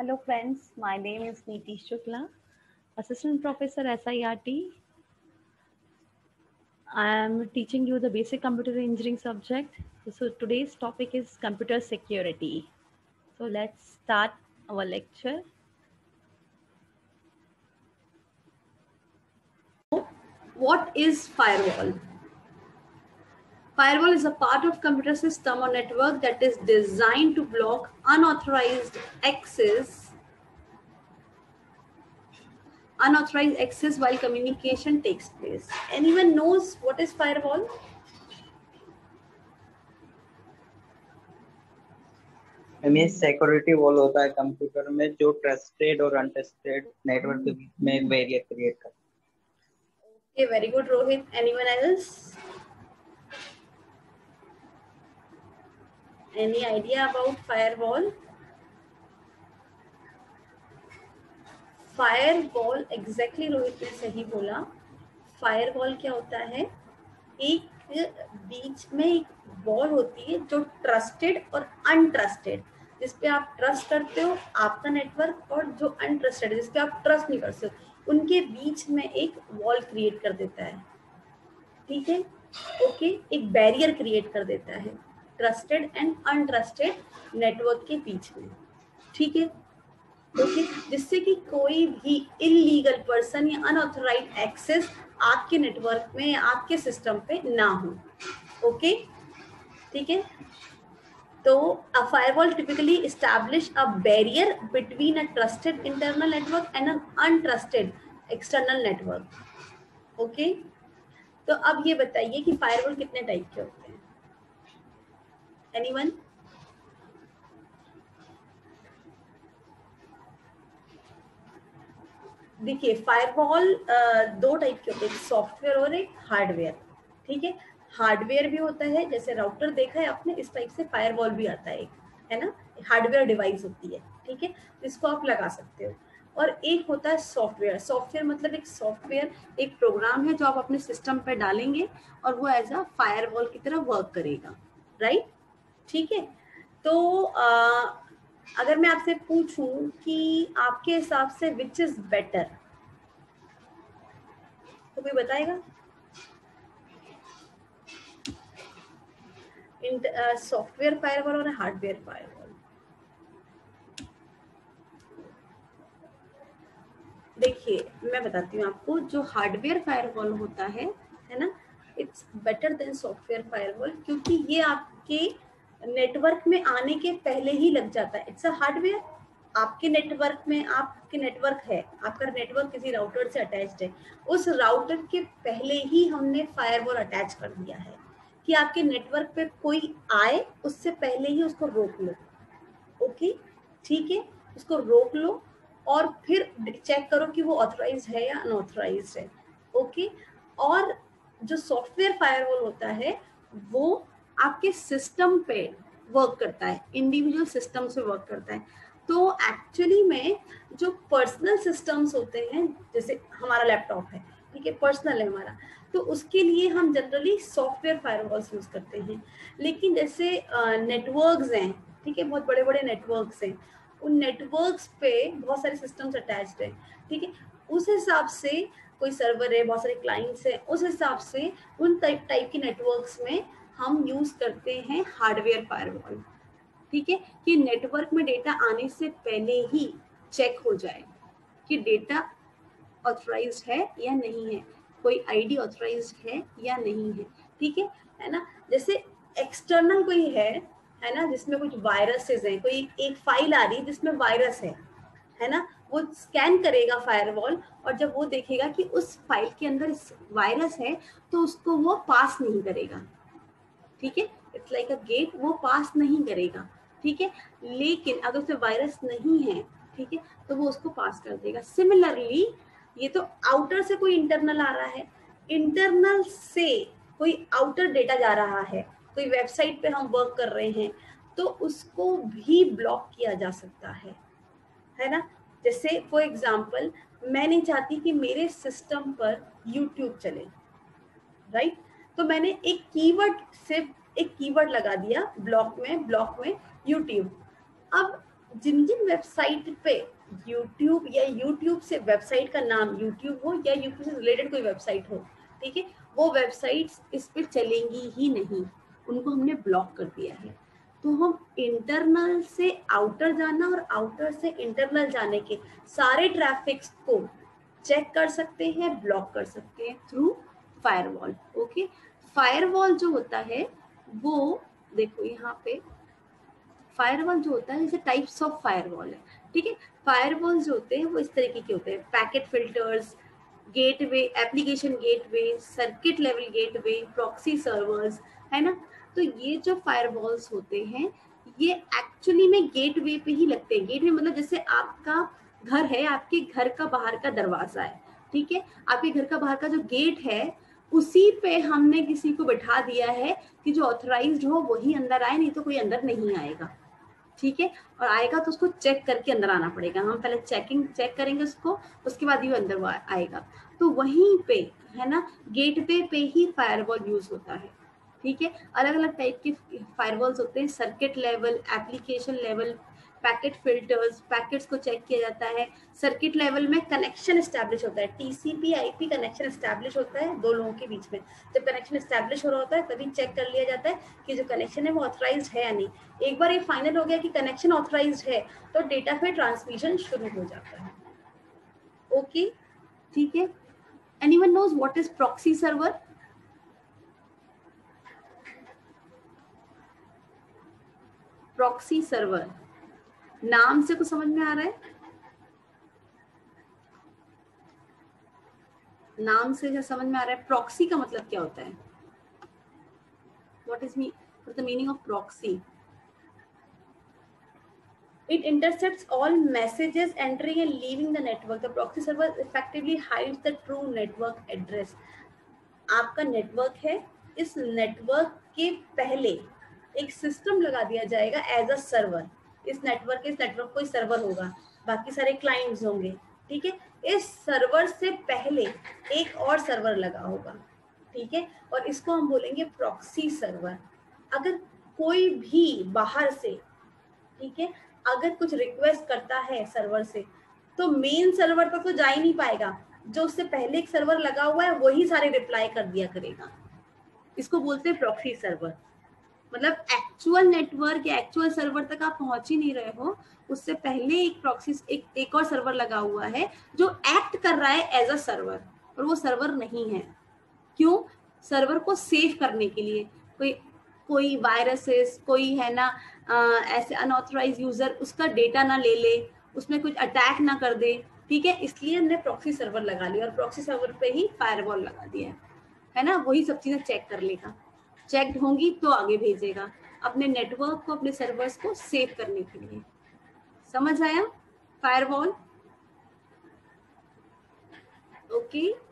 Hello friends, my name is Neeti Shukla, Assistant Professor SIRT. I am teaching you the basic computer engineering subject. So today's topic is computer security. So let's start our lecture. What is firewall? Firewall is a part of computer system or network that is designed to block unauthorized access unauthorized access while communication takes place. Anyone knows what is firewall? Mean security wall होता है computer में जो trusted और untrusted network के बीच में barrier create करता है Okay, very good, Rohit. Anyone else? Any idea about firewall? Firewall, exactly Rohit ने सही बोला। फायरवॉल क्या होता है? एक बीच में एक वॉल होती है जो ट्रस्टेड और अनट्रस्टेड जिस पे आप ट्रस्ट करते हो आपका नेटवर्क और जो अनट्रस्टेड जिस पे आप ट्रस्ट नहीं कर सकते उनके बीच में एक वॉल क्रिएट कर देता है। ठीक है? ओके एक बैरियर क्रिएट कर देता है। ट्रस्टेड एंड अनट्रस्टेड नेटवर्क के बीच में। ठीक है? ओके? जिससे कि कोई भी इलीगल पर्सन या अनऑथोराइज एक्सेस आपके नेटवर्क में, आपके सिस्टम पे ना हो। ओके? ठीक है? तो a firewall typically establish a barrier between a trusted internal network and an untrusted external network. Okay? तो अब ये बताइए कि फायरवॉल कितने टाइप के होते हैं? एनीवन देखिए फायरवॉल दो टाइप के होते हैं सॉफ्टवेयर और एक हार्डवेयर ठीक है? हार्डवेयर भी होता है, जैसे राउटर देखा है आपने, इस टाइप से फायरवॉल भी आता है एक है ना? हार्डवेयर डिवाइस होती है, ठीक है? इसको आप लगा सकते हो। और एक होता है सॉफ्टवेयर सॉफ्टवेयर मतलब एक सॉफ्टवेयर एक प्रोग्राम है जो आप अपने सिस्टम पर डालेंगे और वो एज अ फायरवॉल की तरह वर्क करेगा राइट ठीक है? तो आ, अगर मैं आपसे पूछूँ कि आपके हिसाब से विच इज़ बेटर तो कोई बताएगा? सॉफ्टवेयर फायरवॉल और हार्डवेयर फायरवॉल देखिए मैं बताती हूँ आपको जो हार्डवेयर फायरवॉल होता है है ना? It's better than software firewall क्योंकि ये आपके नेटवर्क में आने के पहले ही लग जाता है। इट्स अ हार्डवेयर आपके नेटवर्क में, आपके नेटवर्क है। आपका नेटवर्क किसी राउटर से अटैच्ड है। उस राउटर के पहले ही हमने फायरवॉल अटैच कर दिया है कि आपके नेटवर्क पे कोई आए, उससे पहले ही उसको रोक लो। ओके ठीक है? उसको रोक लो और फिर चेक करो कि वो ऑथराइज है या अनऑथराइज है। ओके और जो सॉफ्टवेयर फायरवॉल होता है, वो आपके सिस्टम पे वर्क करता है इंडिविजुअल सिस्टम से वर्क करता है। तो एक्चुअली में जो पर्सनल सिस्टम्स होते हैं, जैसे हमारा लैपटॉप है, ठीक है पर्सनल है हमारा तो उसके लिए हम जनरली सॉफ्टवेयर फायरवॉल्स यूज़ करते हैं। लेकिन जैसे नेटवर्क्स हैं, ठीक है, बहुत बड़े बड़े नेटवर्क्स हैं, उन नेटवर्क्स पे बहुत सारे सिस्टम्स अटैच्ड हैं, ठीक है, उस हिसाब से कोई सर्वर है, बहुत सारे क्लाइंट्स हैं, उस हिसाब से उन टाइप टाइप के नेटवर्क्स में हम यूज़ करते हैं हार्डवेयर फायरवॉल ठीक है? कि नेटवर्क में डेटा आने से पहले ही चेक हो जाए कि डेटा ऑथराइज है या नहीं है, कोई आईडी ऑथराइज है या नहीं है, ठीक है? है ना? जैसे एक्सटर्नल कोई है है ना? जिसमें कुछ वायरसेस हैं, कोई एक फ़ाइल आ रही है जिसमें वायरस है है ना? वो स्कैन करेगा फायरवॉल और जब वो देखेगा कि उस फ़ाइल के अंदर वायरस है तो उसको वो पास नहीं करेगा। ठीक है? इट्स लाइक अ गेट वो पास नहीं करेगा, ठीक है? लेकिन अगर उसमें वायरस नहीं है, ठीक है? तो वो उसको पास कर देगा। सिमिलरली ये तो आउटर से कोई इंटरनल आ रहा है। इंटरनल से कोई आउटर डेटा जा रहा है। कोई वेबसाइट पे हम वर्क कर रहे हैं तो उसको भी ब्लॉक किया जा सकता है। है ना? जैसे फॉर एग्ज़ाम्पल मैं नहीं चाहती कि मेरे सिस्टम पर यूट्यूब चले राइट तो मैंने एक कीवर्ड से एक कीवर्ड लगा दिया ब्लॉक में ब्लॉक में यूट्यूब अब जिन जिन वेबसाइट पे यूट्यूब या यूट्यूब से वेबसाइट का नाम यूट्यूब हो या यूट्यूब से रिलेटेड कोई वेबसाइट हो, ठीक है, वो वेबसाइट्स इस पर चलेंगी ही नहीं। उनको हमने ब्लॉक कर दिया है। तो हम इंटरनल से आउटर जाना और आउटर से इंटरनल जाने के सारे ट्रैफिक्स को चेक कर सकते हैं ब्लॉक कर सकते हैं थ्रू फायरवॉल ओके फायरवॉल जो होता है, वो देखो यहाँ पे फायरवॉल जो होता है, जैसे टाइप्स ऑफ़ फायरवॉल है, ठीक है? फायरवॉल जो होते हैं, वो इस तरीके के होते हैं। Packet filters gateway application gateway circuit level gateway proxy servers है ना? तो ये जो फायरवॉल्स होते हैं, ये एक्चुअली में गेटवे पे ही लगते हैं। गेटवे मतलब जैसे आपका घर है, आपके घर का बाहर का दरवाज़ा है, ठीक है? आपके घर का बाहर का जो गेट है उसी पे हमने किसी को बैठा दिया है कि जो ऑथराइज्ड हो, वही अंदर आए, नहीं तो कोई अंदर नहीं आएगा। ठीक है? और आएगा तो उसको चेक करके अंदर आना पड़ेगा। हम पहले चेकिंग चेक करेंगे उसको, उसके बाद ही अंदर आएगा। तो वहीं पे, है ना? गेटवे पे ही फायरवॉल यूज़ होता है। ठीक है? अलग अलग टाइप के फायरवॉल्स होते हैं। Circuit level application level packet filters, packets को चेक किया जाता है। सर्किट लेवल में कनेक्शन स्टैब्लिश होता है। टीसीपी आईपी कनेक्शन स्टैब्लिश होता है दो लोगों के बीच में। जब कनेक्शन स्टैब्लिश हो रहा होता है, तभी चेक कर लिया जाता है कि जो कनेक्शन है वो ऑथराइज है या नहीं। एक बार ये फाइनल हो गया कि कनेक्शन ऑथराइज है तो डेटा फिर ट्रांसमिशन शुरू हो जाता है। ओके ठीक है? Anyone knows what is proxy server proxy server नाम से कुछ समझ में आ रहा है? नाम से जो समझ में आ रहा है प्रॉक्सी का मतलब क्या होता है? What is me the meaning of proxy it intercept all messages entering and leaving the network the proxy server effectively hide the true network address आपका नेटवर्क है, इस नेटवर्क के पहले एक सिस्टम लगा दिया जाएगा एज अ सर्वर इस नेटवर्क इस नेटवर्क कोई सर्वर होगा। बाकी सारे क्लाइंट्स होंगे, ठीक है? इस सर्वर से पहले एक और सर्वर लगा होगा, ठीक है? और इसको हम बोलेंगे प्रॉक्सी सर्वर अगर कोई भी बाहर से, ठीक है? अगर कुछ रिक्वेस्ट करता है सर्वर से तो मेन सर्वर पर तो जा ही नहीं पाएगा। जो उससे पहले एक सर्वर लगा हुआ है, वही सारे रिप्लाई कर दिया करेगा। इसको बोलते हैं प्रॉक्सी सर्वर मतलब एक्चुअल नेटवर्क या एक्चुअल सर्वर तक आप पहुँच ही नहीं रहे हो। उससे पहले एक प्रॉक्सी एक एक और सर्वर लगा हुआ है जो एक्ट कर रहा है एज अ सर्वर और वो सर्वर नहीं है। क्यों? सर्वर को सेव करने के लिए। कोई कोई वायरसेस कोई है ना आ, ऐसे अनऑथराइज यूज़र उसका डेटा ना ले ले उसमें कुछ अटैक ना कर दे ठीक है? इसलिए हमने प्रॉक्सी सर्वर लगा लिया और प्रॉक्सी सर्वर पे ही फायरवॉल लगा दिया है। ना? वही सब चीज़ें चेक कर लेगा। चेक्ड होंगी तो आगे भेजेगा अपने नेटवर्क को, अपने सर्वर्स को सेव करने के लिए। समझ आया? Firewall okay okay?